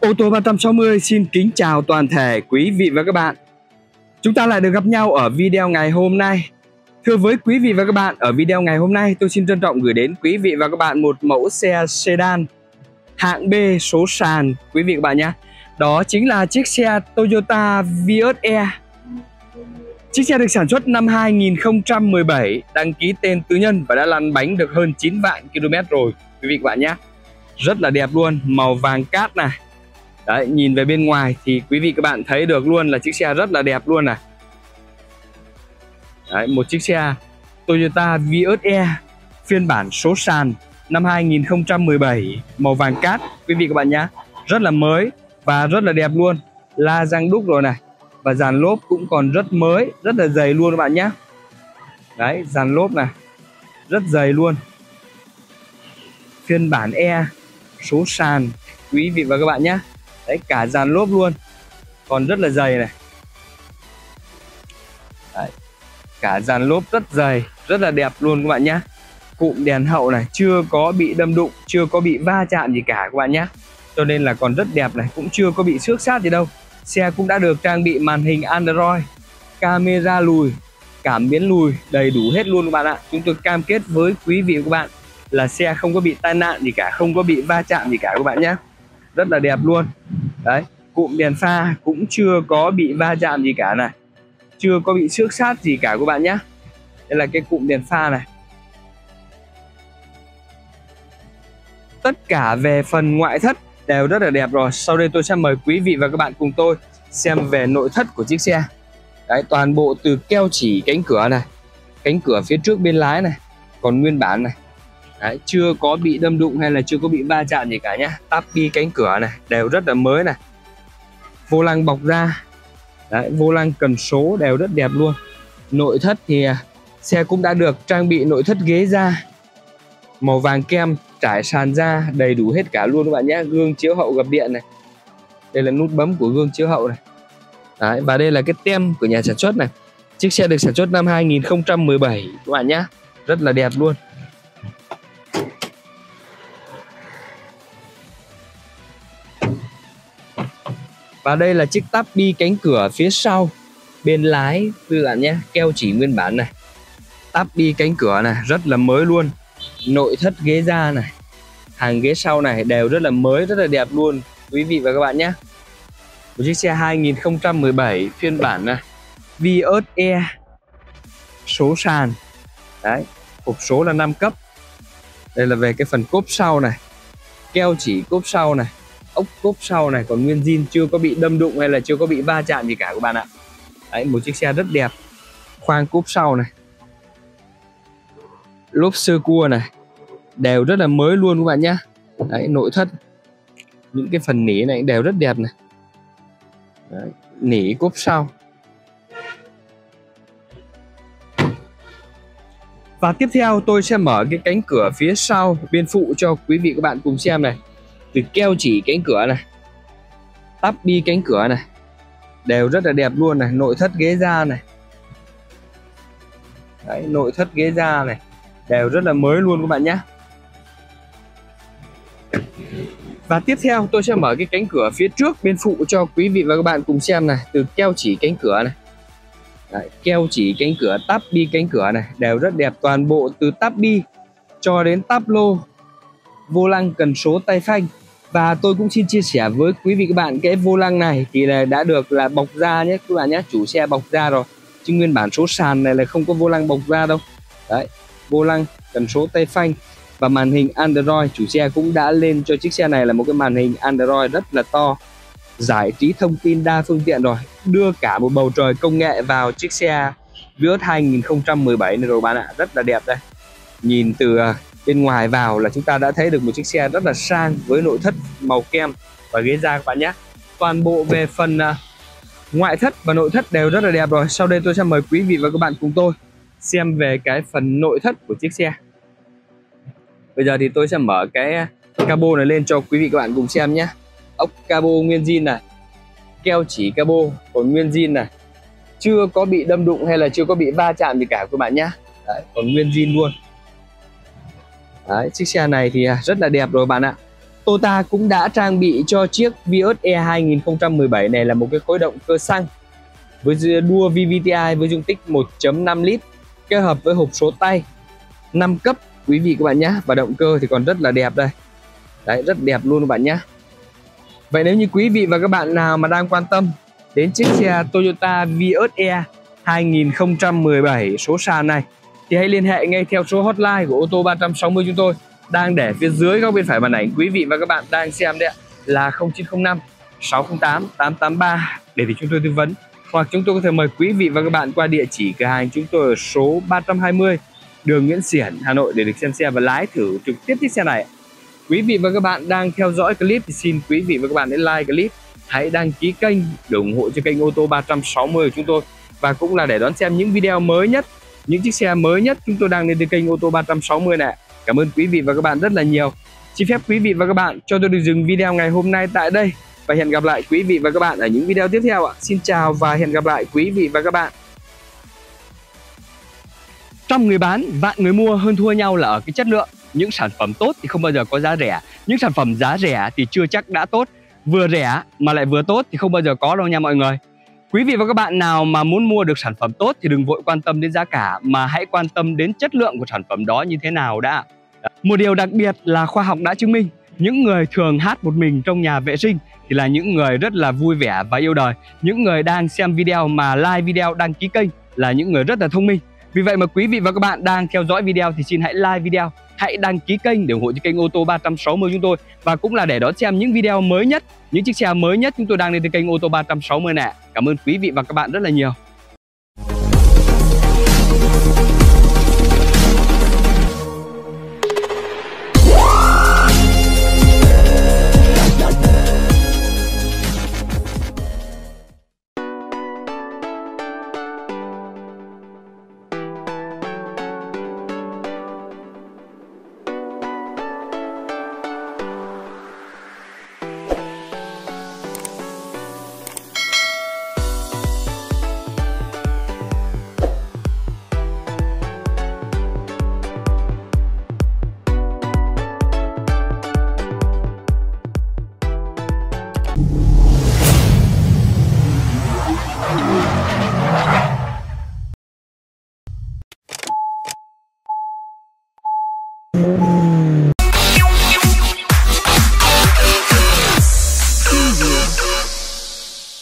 Ô tô 360 xin kính chào toàn thể quý vị và các bạn. Chúng ta lại được gặp nhau ở video ngày hôm nay. Thưa với quý vị và các bạn, ở video ngày hôm nay tôi xin trân trọng gửi đến quý vị và các bạn một mẫu xe sedan hạng B số sàn quý vị và các bạn nhé. Đó chính là chiếc xe Toyota Vios E. Chiếc xe được sản xuất năm 2017, đăng ký tên tư nhân và đã lăn bánh được hơn 9 vạn km rồi quý vị và các bạn nhé. Rất là đẹp luôn, màu vàng cát này Đấy, nhìn về bên ngoài thì quý vị các bạn thấy được luôn là chiếc xe rất là đẹp luôn này. Đấy, một chiếc xe Toyota Vios E phiên bản số sàn năm 2017 màu vàng cát quý vị các bạn nhé rất là mới và rất là đẹp luôn. La răng đúc rồi này và dàn lốp cũng còn rất mới rất là dày luôn các bạn nhé đấy dàn lốp này rất dày luôn. Phiên bản E số sàn quý vị và các bạn nhé đấy, cả dàn lốp luôn. Còn rất là dày này. Đấy. cả dàn lốp rất dày, rất là đẹp luôn các bạn nhé cụm đèn hậu này, chưa có bị đâm đụng, chưa có bị va chạm gì cả các bạn nhé cho nên là còn rất đẹp này, cũng chưa có bị xước sát gì đâu. Xe cũng đã được trang bị màn hình Android, camera lùi, cảm biến lùi đầy đủ hết luôn các bạn ạ. Chúng tôi cam kết với quý vị và các bạn là xe không có bị tai nạn gì cả, không có bị va chạm gì cả các bạn nhé rất là đẹp luôn đấy, cụm đèn pha cũng chưa có bị va chạm gì cả này. Chưa có bị xước sát gì cả các bạn nhé đây là cái cụm đèn pha này. Tất cả về phần ngoại thất đều rất là đẹp rồi. Sau đây tôi sẽ mời quý vị và các bạn cùng tôi xem về nội thất của chiếc xe. Đấy, toàn bộ từ keo chỉ cánh cửa này, cánh cửa phía trước bên lái này, còn nguyên bản này. Đấy, chưa có bị đâm đụng hay là chưa có bị va chạm gì cả nhá. Tapi cánh cửa này đều rất là mới này. Vô lăng bọc da. Đấy, vô lăng cần số đều rất đẹp luôn. Nội thất thì à, xe cũng đã được trang bị nội thất ghế da. Màu vàng kem trải sàn da đầy đủ hết cả luôn các bạn nhé gương chiếu hậu gập điện này. Đây là nút bấm của gương chiếu hậu này. Đấy, và đây là cái tem của nhà sản xuất này. Chiếc xe được sản xuất năm 2017 các bạn nhé rất là đẹp luôn. Và đây là chiếc tắp bi cánh cửa phía sau. Bên lái, tư bạn nhé, keo chỉ nguyên bản này. Tắp bi cánh cửa này, rất là mới luôn. Nội thất ghế da này, hàng ghế sau này đều rất là mới, rất là đẹp luôn. Quý vị và các bạn nhé. Một chiếc xe 2017 phiên bản này. Vios E số sàn. Đấy, hộp số là 5 cấp. Đây là về cái phần cốp sau này. Keo chỉ cốp sau này ốc cốp sau này còn nguyên zin chưa có bị đâm đụng hay là chưa có bị va chạm gì cả các bạn ạ. Đấy một chiếc xe rất đẹp. Khoang cốp sau này. Lốp sơ cua này. Đều rất là mới luôn các bạn nhé đấy nội thất. Những cái phần nỉ này đều rất đẹp này. Đấy, nỉ cốp sau. Và tiếp theo tôi sẽ mở cái cánh cửa phía sau bên phụ cho quý vị các bạn cùng xem này từ keo chỉ cánh cửa này tắp bi cánh cửa này đều rất là đẹp luôn này nội thất ghế da này. Đấy, nội thất ghế da này đều rất là mới luôn các bạn nhé. Và tiếp theo tôi sẽ mở cái cánh cửa phía trước bên phụ cho quý vị và các bạn cùng xem này. Từ keo chỉ cánh cửa này. Đấy, keo chỉ cánh cửa tắp bi cánh cửa này đều rất đẹp toàn bộ từ tắp bi cho đến tắp lô. Vô lăng cần số tay phanh và tôi cũng xin chia sẻ với quý vị các bạn, cái vô lăng này thì là đã được là bọc da nhé, các bạn nhé, chủ xe bọc da rồi. Chứ nguyên bản số sàn này là không có vô lăng bọc da đâu. Đấy, vô lăng cần số tay phanh và màn hình Android. Chủ xe cũng đã lên cho chiếc xe này là một cái màn hình Android rất là to, giải trí thông tin đa phương tiện rồi. Đưa cả một bầu trời công nghệ vào chiếc xe Vios 2017 này rồi bạn ạ, rất là đẹp đây. Nhìn từ à, bên ngoài vào là chúng ta đã thấy được một chiếc xe rất là sang với nội thất màu kem và ghế da các bạn nhé. Toàn bộ về phần à, ngoại thất và nội thất đều rất là đẹp rồi. Sau đây tôi sẽ mời quý vị và các bạn cùng tôi xem về cái phần nội thất của chiếc xe. Bây giờ thì tôi sẽ mở cái à, cabo này lên cho quý vị các bạn cùng xem nhé. Ốc cabo nguyên zin này, keo chỉ cabo, còn nguyên zin này. Chưa có bị đâm đụng hay là chưa có bị va chạm gì cả các bạn nhé. Còn nguyên zin luôn. Đấy, chiếc xe này thì à, rất là đẹp rồi bạn ạ. Toyota cũng đã trang bị cho chiếc Vios E 2017 này là một cái khối động cơ xăng với đua VVTi với dung tích 1.5 lít kết hợp với hộp số tay 5 cấp quý vị các bạn nhé và động cơ thì còn rất là đẹp đây. Đấy rất đẹp luôn các bạn nhé vậy nếu như quý vị và các bạn nào mà đang quan tâm đến chiếc xe Toyota Vios E 2017 số sàn này thì hãy liên hệ ngay theo số hotline của ô tô 360 chúng tôi đang để phía dưới góc bên phải màn ảnh. Quý vị và các bạn đang xem đấy ạ là 0905 608 883 để thì chúng tôi tư vấn hoặc chúng tôi có thể mời quý vị và các bạn qua địa chỉ cửa hàng chúng tôi ở số 320 đường Nguyễn Xiển, Hà Nội để được xem xe và lái thử trực tiếp chiếc xe này. Quý vị và các bạn đang theo dõi clip thì xin quý vị và các bạn hãy like clip, hãy đăng ký kênh để ủng hộ cho kênh ô tô 360 của chúng tôi. Và cũng là để đón xem những video mới nhất, những chiếc xe mới nhất chúng tôi đang lên từ kênh ô tô 360 này. Cảm ơn quý vị và các bạn rất là nhiều. Xin phép quý vị và các bạn cho tôi được dừng video ngày hôm nay tại đây và hẹn gặp lại quý vị và các bạn ở những video tiếp theo ạ. Xin chào và hẹn gặp lại quý vị và các bạn. trong người bán, vạn người mua hơn thua nhau là ở cái chất lượng. Những sản phẩm tốt thì không bao giờ có giá rẻ. Những sản phẩm giá rẻ thì chưa chắc đã tốt. Vừa rẻ mà lại vừa tốt thì không bao giờ có đâu nha mọi người. Quý vị và các bạn nào mà muốn mua được sản phẩm tốt thì đừng vội quan tâm đến giá cả, mà hãy quan tâm đến chất lượng của sản phẩm đó như thế nào đã. Một điều đặc biệt là khoa học đã chứng minh, những người thường hát một mình trong nhà vệ sinh thì là những người rất là vui vẻ và yêu đời. Những người đang xem video mà like video, đăng ký kênh là những người rất là thông minh. Vì vậy mà quý vị và các bạn đang theo dõi video thì xin hãy like video, hãy đăng ký kênh để ủng hộ cho kênh ô tô 360 chúng tôi và cũng là để đón xem những video mới nhất, những chiếc xe mới nhất chúng tôi đang lên trên kênh ô tô 360 này. Cảm ơn quý vị và các bạn rất là nhiều.